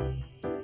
Música